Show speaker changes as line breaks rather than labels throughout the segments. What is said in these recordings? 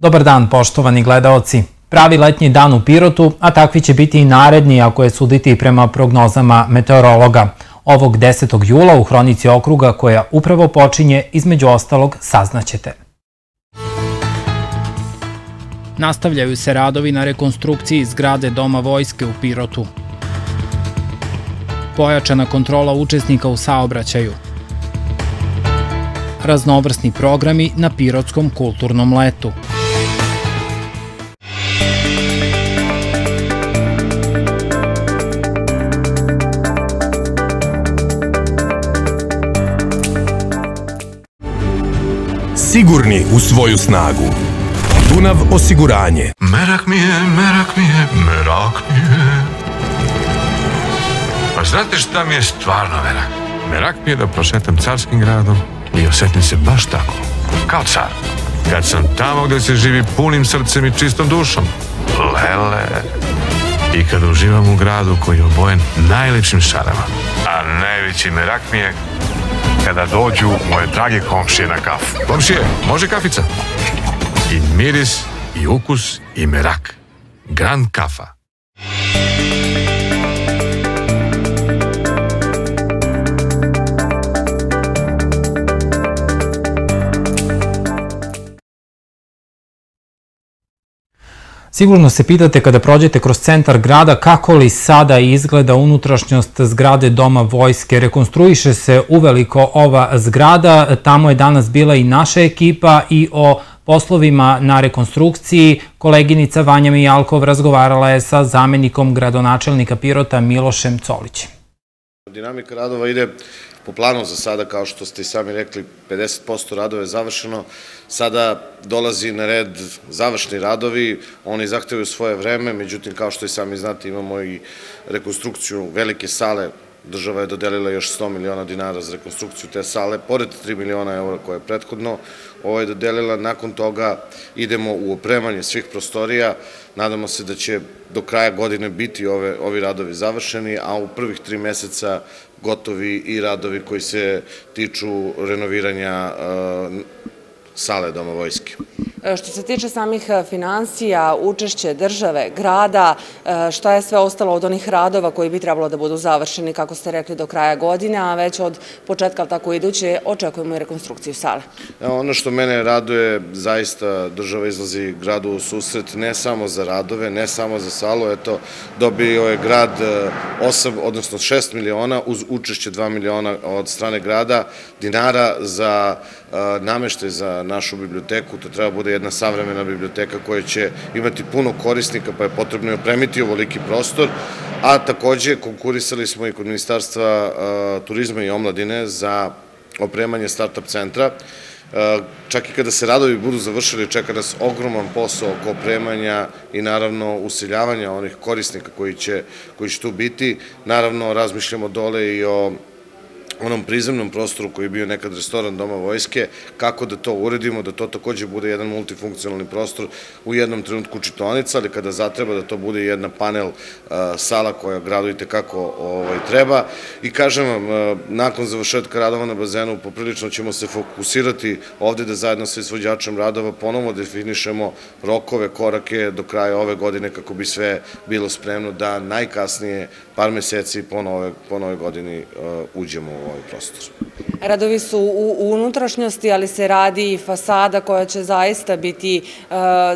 Dobar dan, poštovani gledaoci. Pravi letnji dan u Pirotu, a takvi će biti i naredni ako je suditi prema prognozama meteorologa. Ovog 10. jula u Hronici okruga koja upravo počinje, između ostalog, saznaćete. Nastavljaju se radovi na rekonstrukciji zgrade Doma vojske u Pirotu. Pojačana kontrola učesnika u saobraćaju. Raznovrsni programi na Pirotskom kulturnom letu.
Sigurni u svoju snagu. Dunav osiguranje.
Merak mi je, merak mi je, merak mi je. Pa znate šta mi je stvarno merak? Merak mi je da prošetam carskim gradom i osjetim se baš tako, kao car. Kad sam tamo gde se živi punim srcem i čistom dušom. Lele. I kad uživam u gradu koji je obojen najlepšim šarama. A najveći merak mi je kada dođu moje drage komšije na kafu. Komšije, može kafica? I miris, i ukus, i merak. Grand kafa.
Sigurno se pitate kada prođete kroz centar grada kako li sada izgleda unutrašnjost zgrade Doma vojske. Rekonstruiše se uveliko ova zgrada, tamo je danas bila i naša ekipa i o poslovima na rekonstrukciji koleginica Vanja Mijalkov razgovarala je sa zamenikom gradonačelnika Pirota Milošem Colićem.
Dinamika radova ide po planu za sada, kao što ste i sami rekli, 50% radova je završeno. Sada dolazi na red završni radovi, oni zahtevaju svoje vreme, međutim, kao što i sami znate, imamo i rekonstrukciju velike sale Država je dodelila još 100 miliona dinara za rekonstrukciju te sale, pored 3 miliona eura koje je prethodno ovo je dodelila. Nakon toga idemo u opremanje svih prostorija. Nadamo se da će do kraja godine biti ove, ovi radovi završeni, a u prvih tri meseca gotovi i radovi koji se tiču renoviranja sale Doma vojske.
E, što se tiče samih e, financija, učešće države, grada, e, šta je sve ostalo od onih radova koji bi trebalo da budu završeni, kako ste rekli, do kraja godine, a već od početka tako iduće očekujemo i rekonstrukciju sale?
Ono što mene raduje, zaista država izlazi gradu u susret ne samo za radove, ne samo za salu, eto, dobio je grad 8, odnosno 6 miliona uz učešće 2 miliona od strane grada dinara za nameštaj za našu biblioteku, to treba bude jedna savremena biblioteka koja će imati puno korisnika, pa je potrebno i opremiti ovoliki prostor, a takođe konkurisali smo i kod Ministarstva turizma i omladine za opremanje start-up centra, Čak i kada se radovi budu završili, čeka nas ogroman posao oko opremanja i naravno usiljavanja onih korisnika koji će, koji će tu biti. Naravno, razmišljamo dole i o onom prizemnom prostoru koji je bio nekad restoran Doma vojske, kako da to uredimo, da to takođe bude jedan multifunkcionalni prostor u jednom trenutku čitonica, ali kada zatreba da to bude jedna panel sala koja gradu i tekako ovaj, treba. I kažem vam, nakon završetka radova na bazenu, poprilično ćemo se fokusirati ovde da zajedno sa izvođačem radova ponovo definišemo rokove, korake do kraja ove godine kako bi sve bilo spremno da najkasnije par meseci po nove, po nove godini uđemo u ovaj prostor.
Radovi su u unutrašnjosti, ali se radi i fasada koja će zaista biti, e,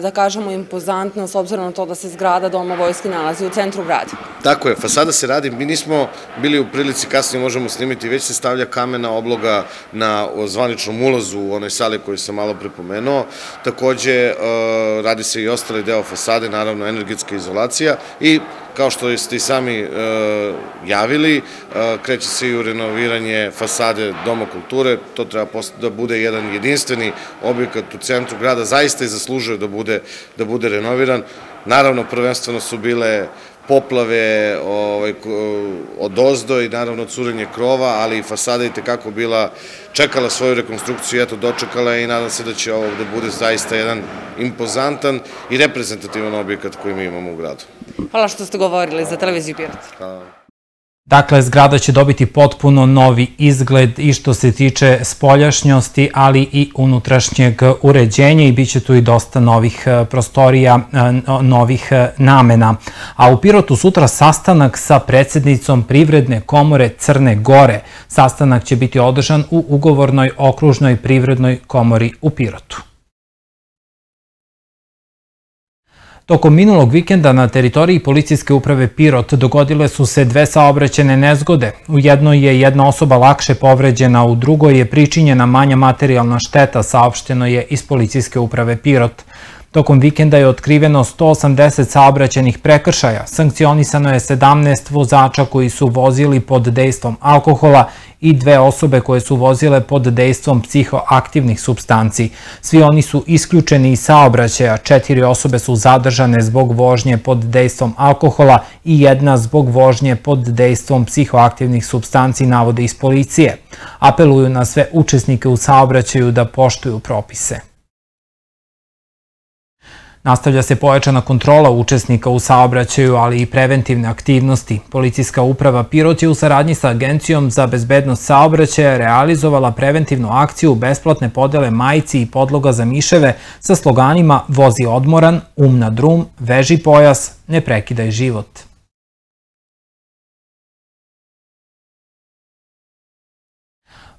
da kažemo, impozantna s obzirom na to da se zgrada Doma vojske nalazi u centru grada.
Tako je, fasada se radi, mi nismo bili u prilici, kasnije možemo snimiti, već se stavlja kamena obloga na zvaničnom ulazu u onoj sali koju sam malo prepomenuo. Takođe, e, radi se i ostali deo fasade, naravno energetska izolacija i kao što ste i sami e, javili, kreće se i u renoviranje fasade Doma kulture, to treba da bude jedan jedinstveni objekat u centru grada, zaista i zaslužuje da bude, da bude renoviran. Naravno, prvenstveno su bile poplave ovaj, od ozdo i naravno curenje krova, ali i fasada i tekako bila čekala svoju rekonstrukciju, eto dočekala i nadam se da će ovo da bude zaista jedan impozantan i reprezentativan objekat koji mi imamo u gradu.
Hvala što ste govorili za televiziju Pirot.
Dakle, zgrada će dobiti potpuno novi izgled i što se tiče spoljašnjosti, ali i unutrašnjeg uređenja i bit će tu i dosta novih e, prostorija, e, novih e, namena. A u Pirotu sutra sastanak sa predsednicom Privredne komore Crne Gore. Sastanak će biti održan u ugovornoj okružnoj privrednoj komori u Pirotu. Tokom minulog vikenda na teritoriji policijske uprave Pirot dogodile su se dve saobraćene nezgode. U jednoj je jedna osoba lakše povređena, u drugoj je pričinjena manja materijalna šteta, saopšteno je iz policijske uprave Pirot. Tokom vikenda je otkriveno 180 saobraćenih prekršaja, sankcionisano je 17 vozača koji su vozili pod dejstvom alkohola i dve osobe koje su vozile pod dejstvom psihoaktivnih substanci. Svi oni su isključeni iz saobraćaja, četiri osobe su zadržane zbog vožnje pod dejstvom alkohola i jedna zbog vožnje pod dejstvom psihoaktivnih substanci navode iz policije. Apeluju na sve učesnike u saobraćaju da poštuju propise. Nastavlja se pojačana kontrola učesnika u saobraćaju, ali i preventivne aktivnosti. Policijska uprava Pirot je u saradnji sa Agencijom za bezbednost saobraćaja realizovala preventivnu akciju besplatne podele majici i podloga za miševe sa sloganima Vozi odmoran, um na drum, veži pojas, ne prekidaj život.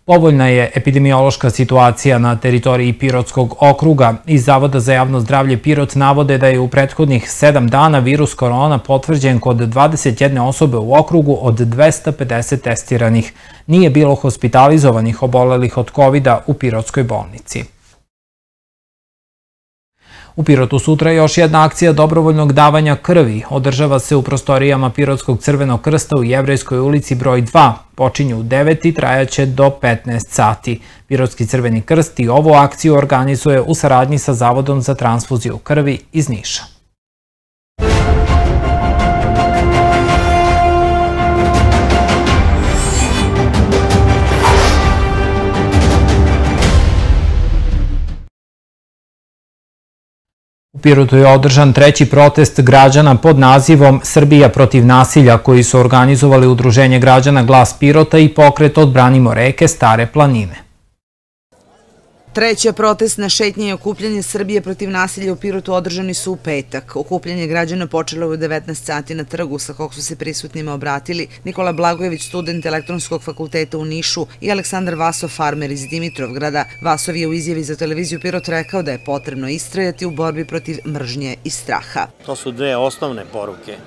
Povoljna je epidemiološka situacija na teritoriji Pirotskog okruga. Iz Zavoda za javno zdravlje Pirot navode da je u prethodnih sedam dana virus korona potvrđen kod 21 osobe u okrugu od 250 testiranih. Nije bilo hospitalizovanih obolelih od covid u Pirotskoj bolnici. U Pirotu sutra još jedna akcija dobrovoljnog davanja krvi. Održava se u prostorijama Pirotskog crvenog krsta u Jevrejskoj ulici broj 2. Počinju u 9 i trajaće do 15 sati. Pirotski crveni krst i ovu akciju organizuje u saradnji sa Zavodom za transfuziju krvi iz Niša. U Pirotu je održan treći protest građana pod nazivom Srbija protiv nasilja koji su organizovali Udruženje građana Glas Pirota i pokret Odbranimo reke Stare planine.
Treća protestna šetnja i okupljanje Srbije protiv nasilja u Pirotu održani su u petak. Okupljanje građana počelo u 19 sati na trgu sa kog su se prisutnima obratili Nikola Blagojević, student elektronskog fakulteta u Nišu i Aleksandar Vaso, farmer iz Dimitrovgrada. Vasov je u izjavi za televiziju Pirot rekao da je potrebno istrajati u borbi protiv mržnje i straha.
To su dve osnovne poruke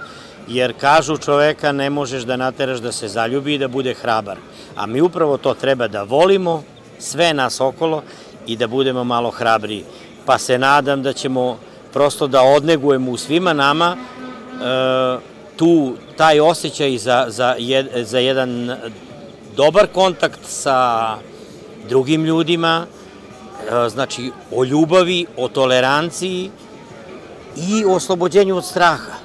jer kažu čoveka ne možeš da nateraš da se zaljubi i da bude hrabar. A mi upravo to treba da volimo, sve nas okolo i da budemo malo hrabriji. Pa se nadam da ćemo prosto da odnegujemo u svima nama e, tu, taj osjećaj za, za, jed, za jedan dobar kontakt sa drugim ljudima, e, znači o ljubavi, o toleranciji i o oslobođenju od straha.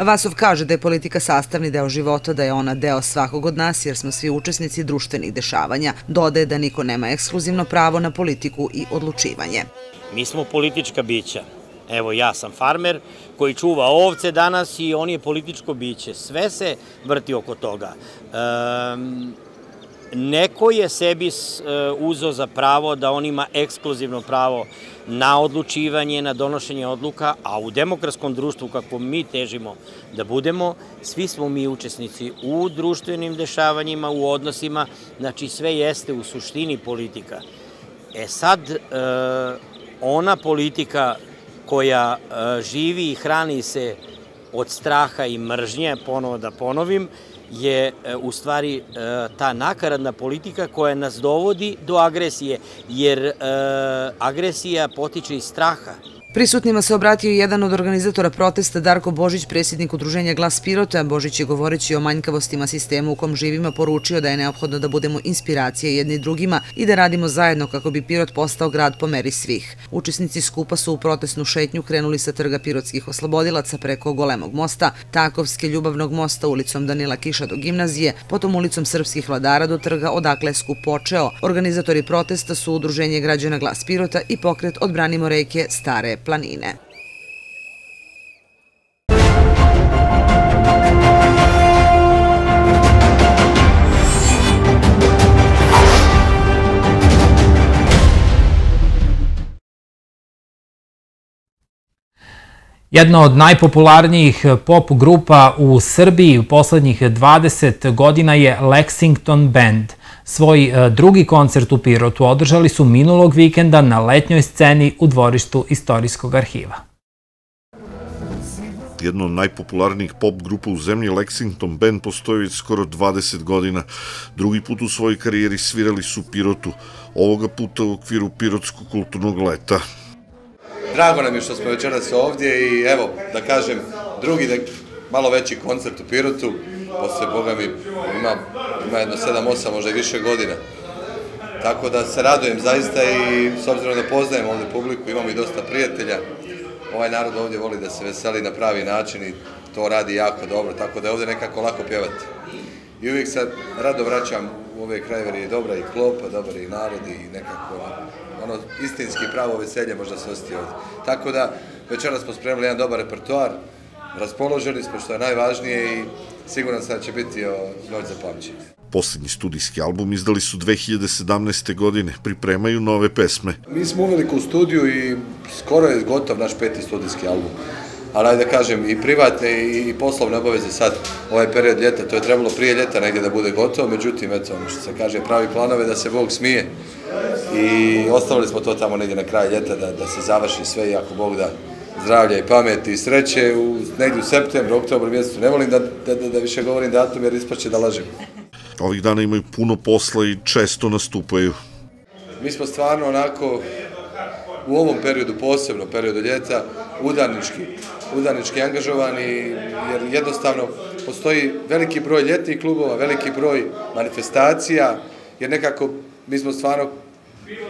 Vasov kaže da je politika sastavni deo života, da je ona deo svakog od nas, jer smo svi učesnici društvenih dešavanja. Dodaje da niko nema ekskluzivno pravo na politiku i odlučivanje.
Mi smo politička bića. Evo, ja sam farmer koji čuva ovce danas i on je političko biće. Sve se vrti oko toga. Neko je sebi uh, uzo za pravo da on ima ekskluzivno pravo na odlučivanje, na donošenje odluka, a u demokratskom društvu kako mi težimo da budemo, svi smo mi učesnici u društvenim dešavanjima, u odnosima, znači sve jeste u suštini politika. E sad, e, ona politika koja e, živi i hrani se od straha i mržnje, ponovo da ponovim, je e, u stvari e, ta nakaradna politika koja nas dovodi do agresije, jer e, agresija potiče iz straha.
Prisutnima se obratio jedan od organizatora protesta Darko Božić, predsjednik udruženja Glas Pirota. Božić je govoreći o manjkavostima sistema u kom živimo poručio da je neophodno da budemo inspiracije jedni drugima i da radimo zajedno kako bi Pirot postao grad po meri svih. Učesnici skupa su u protestnu šetnju krenuli sa trga Pirotskih oslobodilaca preko Golemog mosta, Takovske ljubavnog mosta ulicom Danila Kiša do gimnazije, potom ulicom Srpskih vladara do trga odakle je skup počeo. Organizatori protesta su udruženje građana Glas Pirota i pokret Odbranimo reke Stare planine.
Jedna od najpopularnijih pop grupa u Srbiji u poslednjih 20 godina je Lexington Band – Svoj e, drugi koncert u Pirotu održali su minulog vikenda na letnjoj sceni u dvorištu Istorijskog arhiva.
Jedna od najpopularnijih pop grupa u zemlji Lexington Band postoji već skoro 20 godina. Drugi put u svojoj karijeri svirali su u Pirotu, ovoga puta u okviru Pirotskog kulturnog leta.
Drago nam je što smo večeras ovdje i evo, da kažem, drugi, da, malo veći koncert u Pirotu, posle, boga mi, ima, ima jedno 7-8, možda i više godina. Tako da se radujem zaista i s obzirom da poznajem ovde publiku, imamo i dosta prijatelja, ovaj narod ovdje voli da se veseli na pravi način i to radi jako dobro, tako da je ovde nekako lako pjevati. I uvijek se rado vraćam u ove krajeve jer je dobra i klopa, dobar i narod i nekako ono istinski pravo veselje možda se osti ovde. Tako da večeras smo spremili jedan dobar repertoar, raspoloženi smo što je najvažnije i siguran sam da će biti o, noć za pamćenje.
Poslednji studijski album izdali su 2017. godine, pripremaju nove pesme.
Mi smo uveliko u studiju i skoro je gotov naš peti studijski album. Ali ajde da kažem, i privatne i poslovne obaveze sad, ovaj period ljeta, to je trebalo prije ljeta negdje da bude gotovo, međutim, eto, ono što se kaže, pravi planove da se Bog smije. I ostavili smo to tamo negdje na kraj ljeta da, da se završi sve i ako Bog da zdravlja i pameti i sreće u, negdje u septembru, oktobru mjesecu. Ne volim da, da, da više govorim datum jer ispaće da lažem.
Ovih dana imaju puno posla i često nastupaju.
Mi smo stvarno onako u ovom periodu, posebno periodu ljeta, udarnički, udarnički angažovani, jer jednostavno postoji veliki broj ljetnih klubova, veliki broj manifestacija, jer nekako mi smo stvarno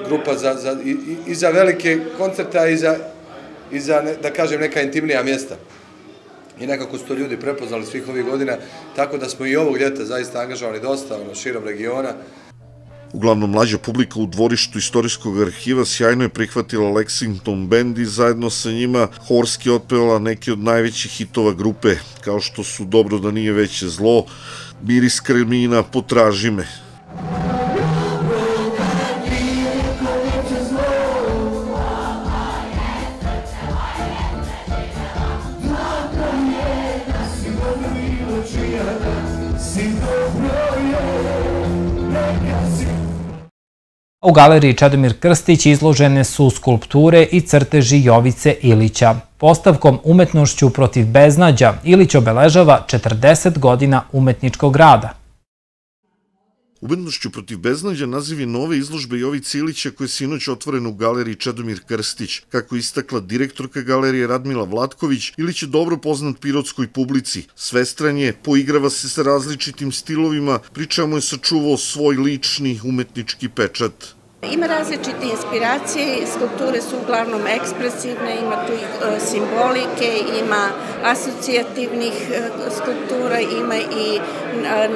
grupa za, za, i, i za velike koncerta i za, i za, da kažem, neka intimnija mjesta. I nekako su to ljudi prepoznali svih ovih godina, tako da smo i ovog ljeta zaista angažovani dosta, ono, širom regiona.
Uglavnom, mlađa publika u dvorištu istorijskog arhiva sjajno je prihvatila Lexington Band i zajedno sa njima horski otpevala neke od najvećih hitova grupe, kao što su Dobro da nije veće zlo, Miris kremina, Potraži me.
U galeriji Čedomir Krstić izložene su skulpture i crteži Jovice Ilića. Postavkom Umetnošću protiv beznađa Ilić obeležava 40 godina umetničkog rada.
Umetnošću protiv beznađa naziv je nove izložbe Jovice Ilića koje je sinoć otvorena u galeriji Čedomir Krstić. Kako istakla direktorka galerije Radmila Vlatković, Ilić je dobro poznat pirotskoj publici. Svestran je, poigrava se sa različitim stilovima, pri čemu je sačuvao svoj lični umetnički pečat.
Ima različite inspiracije, skulpture su uglavnom ekspresivne, ima tu i simbolike, ima asocijativnih skulptura, ima i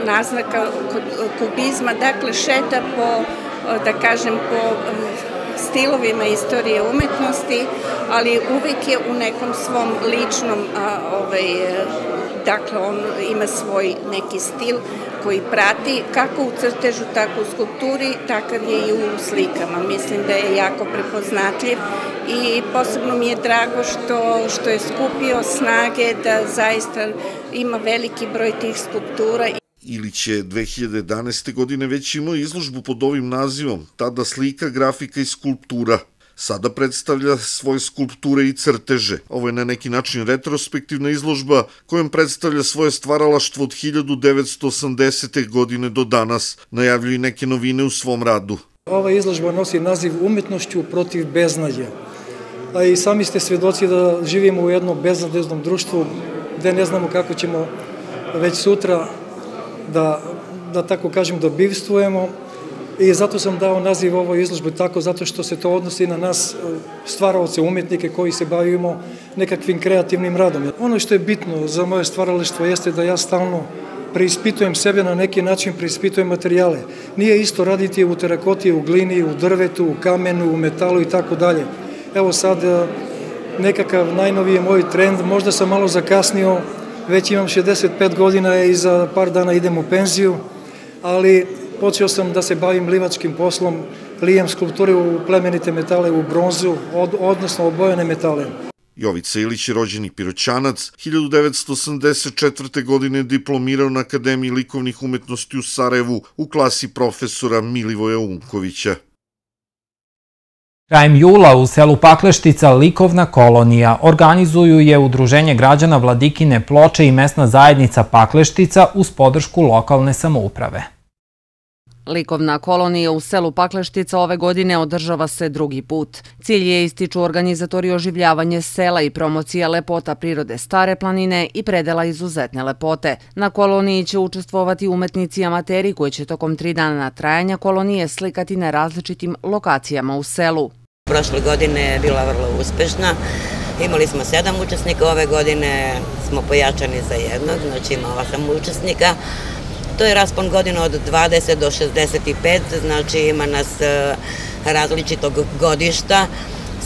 naznaka kubizma, dakle šeta po, da kažem, po stilovima istorije umetnosti, ali uvek je u nekom svom ličnom ovaj, dakle on ima svoj neki stil koji prati kako u crtežu, tako u skulpturi, takav je i u slikama. Mislim da je jako prepoznatljiv i posebno mi je drago što, što je skupio snage da zaista ima veliki broj tih skulptura.
Ilić je 2011. godine već imao izložbu pod ovim nazivom, tada slika, grafika i skulptura – Sada predstavlja svoje skulpture i crteže. Ovo je na neki način retrospektivna izložba kojom predstavlja svoje stvaralaštvo od 1980. godine do danas. Najavljuju neke novine u svom radu.
Ova izložba nosi naziv Umetnošću protiv beznadja. A i sami ste svedoci da živimo u jednom beznadeznom društvu gde ne znamo kako ćemo već sutra da, da tako kažem, da bivstvujemo, I zato sam dao naziv ovoj izložbi tako, zato što se to odnosi na nas e, stvaravce, umetnike koji se bavimo nekakvim kreativnim radom. Ono što je bitno za moje stvaralištvo jeste da ja stalno preispitujem sebe na neki način, preispitujem materijale. Nije isto raditi u terakoti, u glini, u drvetu, u kamenu, u metalu i tako dalje. Evo sad e, nekakav najnoviji moj trend, možda sam malo zakasnio, već imam 65 godina i za par dana idem u penziju, ali počeo sam da se bavim livačkim poslom, lijem skulpture u plemenite metale, u bronzu, od, odnosno obojene metale.
Jovica Ilić je rođeni piroćanac, 1984. godine diplomirao na Akademiji likovnih umetnosti u Sarajevu u klasi profesora Milivoja Unkovića.
Krajem jula u selu Pakleštica likovna kolonija organizuju je Udruženje građana Vladikine ploče i mesna zajednica Pakleštica uz podršku lokalne samouprave.
Likovna kolonija u selu Pakleštica ove godine održava se drugi put. Cilj je ističu organizatori oživljavanje sela i promocija lepota prirode Stare planine i predela izuzetne lepote. Na koloniji će učestvovati umetnici amateri koji će tokom tri dana trajanja kolonije slikati na različitim lokacijama u selu.
Prošle godine je bila vrlo uspešna. Imali smo sedam učesnika, ove godine smo pojačani za jednog, znači ima osam učesnika. To je raspon godina od 20 do 65, znači ima nas e, različitog godišta.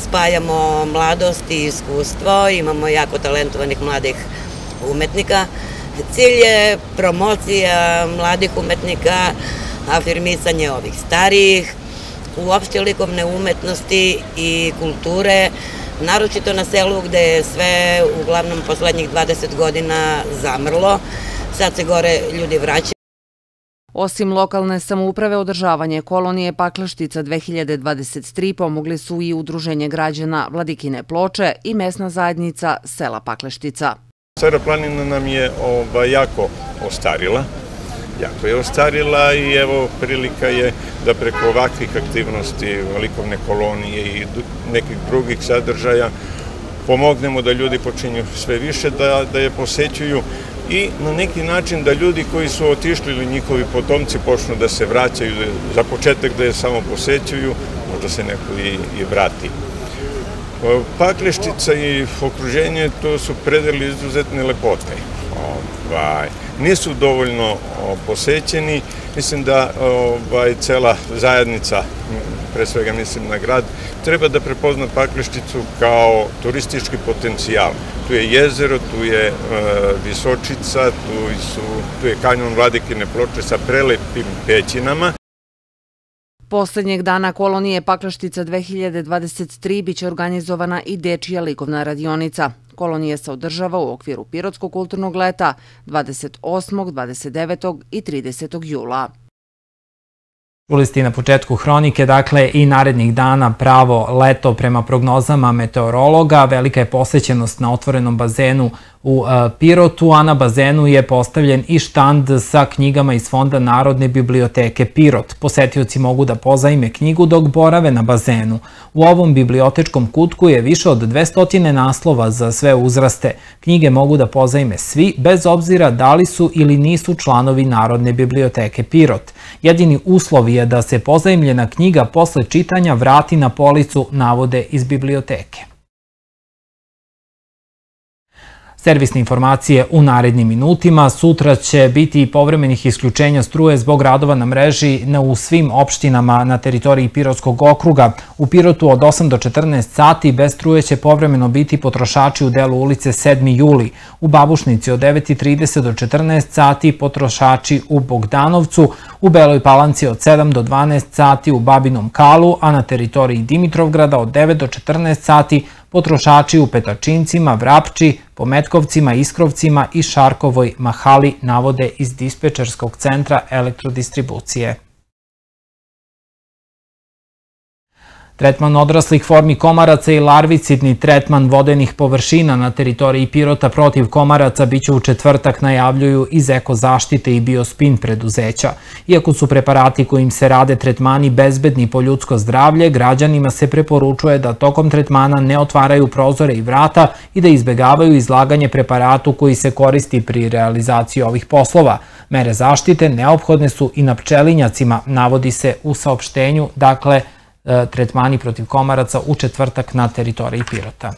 Spajamo mladost i iskustvo, imamo jako talentovanih mladih umetnika. Cilj je promocija mladih umetnika, afirmisanje ovih starijih, uopšte likovne umetnosti i kulture, naročito na selu gde je sve uglavnom poslednjih 20 godina zamrlo. Sad se gore ljudi vraćaju.
Osim lokalne samouprave, održavanje kolonije Pakleštica 2023 pomogli su i Udruženje građana Vladikine ploče i mesna zajednica sela Pakleštica.
Stara planina nam je ovaj, jako ostarila, jako je ostarila i evo prilika je da preko ovakvih aktivnosti, likovne kolonije i nekih drugih sadržaja pomognemo da ljudi počinju sve više, da, da je posećuju i na neki način da ljudi koji su otišli ili njihovi potomci počnu da se vraćaju, za početak da je samo posećuju, možda se neko i, i vrati. Pakleštica i okruženje, to su predeli izuzetne lepote. Ovaj, nisu dovoljno posećeni. Mislim da ovaj, cela zajednica, pre svega mislim na grad, treba da prepozna Paklešticu kao turistički potencijal. Tu je jezero, tu je e, Visočica, tu, su, tu je kanjon Vladikine ploče sa prelepim pećinama.
Poslednjeg dana kolonije Pakleštica 2023 biće organizovana i dečija likovna radionica. Kolonija se održava u okviru Pirotskog kulturnog leta 28., 29. i 30. jula.
Čuli ste na početku hronike, dakle i narednih dana pravo leto prema prognozama meteorologa. Velika je posvećenost na otvorenom bazenu u Pirotu, a na bazenu je postavljen i štand sa knjigama iz Fonda Narodne biblioteke Pirot. Posetioci mogu da pozajme knjigu dok borave na bazenu. U ovom bibliotečkom kutku je više od 200 naslova za sve uzraste. Knjige mogu da pozajme svi, bez obzira da li su ili nisu članovi Narodne biblioteke Pirot. Jedini uslov je da se pozajmljena knjiga posle čitanja vrati na policu navode iz biblioteke. Servisne informacije u narednim minutima. Sutra će biti povremenih isključenja struje zbog radova na mreži u svim opštinama na teritoriji Pirotskog okruga. U Pirotu od 8 do 14 sati bez struje će povremeno biti potrošači u delu ulice 7. juli. U Babušnici od 9.30 do 14 sati potrošači u Bogdanovcu, u Beloj Palanci od 7 do 12 sati u Babinom Kalu, a na teritoriji Dimitrovgrada od 9 do 14 sati potrošači u Petačincima, Vrapči, Pometkovcima, Iskrovcima i Šarkovoj Mahali navode iz dispečerskog centra elektrodistribucije. Tretman odraslih formi komaraca i larvicidni tretman vodenih površina na teritoriji Pirota protiv komaraca biće u četvrtak najavljuju iz Eko zaštite i Biospin preduzeća. Iako su preparati kojim se rade tretmani bezbedni po ljudsko zdravlje, građanima se preporučuje da tokom tretmana ne otvaraju prozore i vrata i da izbegavaju izlaganje preparatu koji se koristi pri realizaciji ovih poslova. Mere zaštite neophodne su i na pčelinjacima, navodi se u saopštenju, dakle, tretmani protiv komaraca u četvrtak na teritoriji Pirota.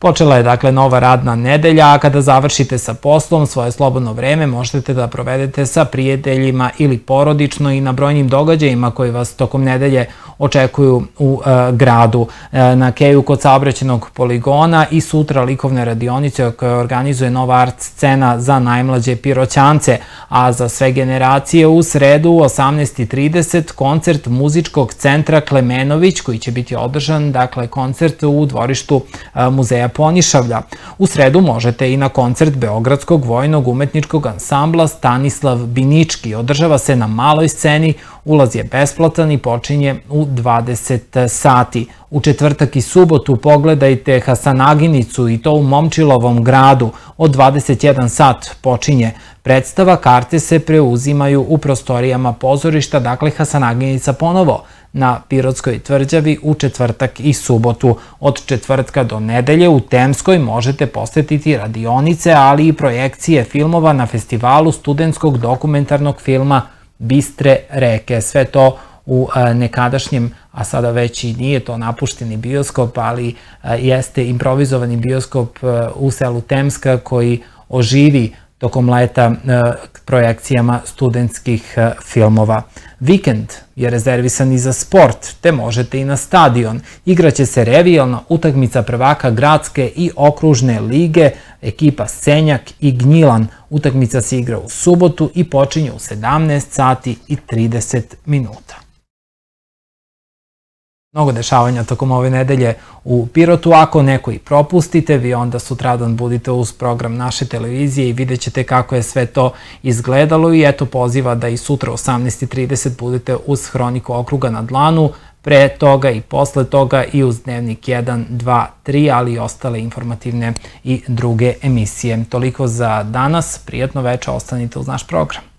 Počela je dakle nova radna nedelja, a kada završite sa poslom, svoje slobodno vreme možete da provedete sa prijateljima ili porodično i na brojnim događajima koji vas tokom nedelje očekuju u e, gradu. E, na Keju kod saobraćenog poligona i sutra likovne radionice koje organizuje nova art scena za najmlađe piroćance, a za sve generacije u sredu u 18.30 koncert muzičkog centra Klemenović koji će biti održan, dakle koncert u dvorištu e, muzeja Ponišavlja. U sredu možete i na koncert Beogradskog vojnog umetničkog ansambla Stanislav Binički. Održava se na maloj sceni, ulaz je besplatan i počinje u 20 sati. U četvrtak i subotu pogledajte Hasanaginicu i to u Momčilovom gradu. Od 21 sat počinje predstava, karte se preuzimaju u prostorijama pozorišta, dakle Hasanaginica ponovo na Pirotskoj tvrđavi u četvrtak i subotu. Od četvrtka do nedelje u Temskoj možete posetiti radionice, ali i projekcije filmova na festivalu studentskog dokumentarnog filma Bistre reke. Sve to u e, nekadašnjem, a sada već i nije to napušteni bioskop, ali e, jeste improvizovani bioskop e, u selu Temska koji oživi tokom leta projekcijama studentskih filmova. Vikend je rezervisan i za sport, te možete i na stadion. Igraće se revijalna utakmica prvaka gradske i okružne lige, ekipa Senjak i Gnjilan. Utakmica se igra u subotu i počinje u 17 sati i 30 minuta. Mnogo dešavanja tokom ove nedelje u Pirotu. Ako neko i propustite, vi onda sutradan budite uz program naše televizije i vidjet ćete kako je sve to izgledalo i eto poziva da i sutra 18.30 budete uz Hroniku okruga na dlanu, pre toga i posle toga i uz Dnevnik 1, 2, 3, ali i ostale informativne i druge emisije. Toliko za danas, prijetno večer, ostanite uz naš program.